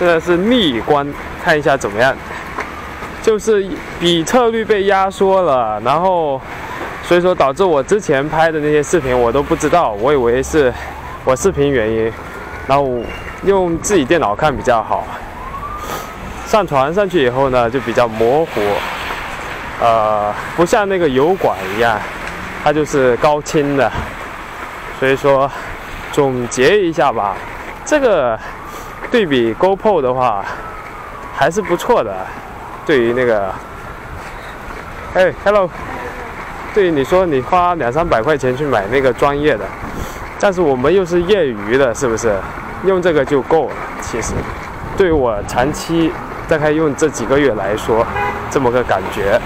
这个是逆观，看一下怎么样。就是比特率被压缩了，然后所以说导致我之前拍的那些视频我都不知道，我以为是我视频原因，然后用自己电脑看比较好。上传上去以后呢，就比较模糊，呃，不像那个油管一样，它就是高清的。所以说总结一下吧，这个对比 GoPro 的话还是不错的。对于那个，哎，Hello，对于你说你花两三百块钱去买那个专业的，但是我们又是业余的，是不是？用这个就够了。其实，对我长期大概用这几个月来说，这么个感觉。